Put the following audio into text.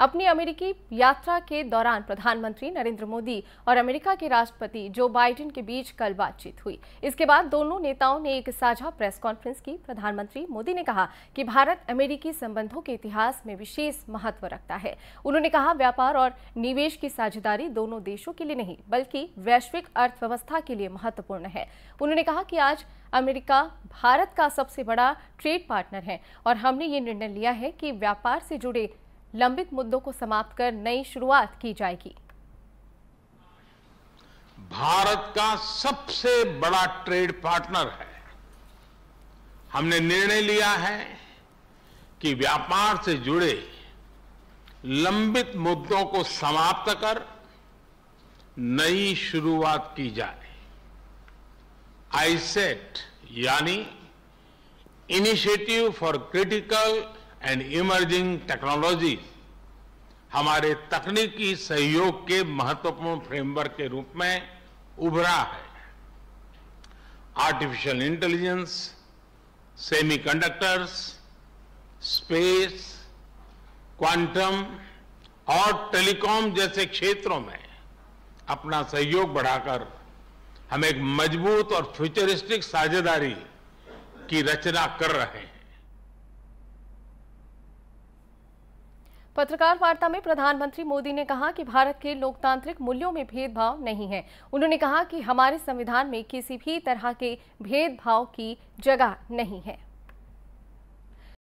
अपनी अमेरिकी यात्रा के दौरान प्रधानमंत्री नरेंद्र मोदी और अमेरिका के राष्ट्रपति जो बाइडेन के बीच कल बातचीत हुई। इसके बाद दोनों नेताओं ने एक साझा प्रेस कॉन्फ्रेंस की। प्रधानमंत्री मोदी ने कहा कि भारत अमेरिकी संबंधों के इतिहास में विशेष महत्व रखता है। उन्होंने कहा, व्यापार और निवेश की साझेदारी दोनों देशों के लिए नहीं, बल्कि वैश्विक अर्थव्यवस्था के लिए महत्वपूर्ण है। उन्होंने कहा कि आज अमेरिका भारत का सबसे बड़ा ट्रेड पार्टनर है और हमने ये निर्णय लिया है कि व्यापार से जुड़े लंबित मुद्दों को समाप्त कर नई शुरुआत की जाएगी। भारत का सबसे बड़ा ट्रेड पार्टनर है। हमने निर्णय लिया है कि व्यापार से जुड़े लंबित मुद्दों को समाप्त कर नई शुरुआत की जाए। आईसेट यानी initiative for critical and emerging technology हमारे तकनीकी सहयोग के महत्वपूर्ण फ्रेमवर्क के रूप में उभरा है। Artificial intelligence semiconductors space quantum और टेलीकॉम जैसे क्षेत्रों में अपना सहयोग बढ़ाकर हम एक मज़बूत और फ्यूचरिस्टिक साझेदारी की रचना कर रहे हैं। पत्रकार वार्ता में प्रधानमंत्री मोदी ने कहा कि भारत के लोकतांत्रिक मूल्यों में भेदभाव नहीं है। उन्होंने कहा कि हमारे संविधान में किसी भी तरह के भेदभाव की जगह नहीं है।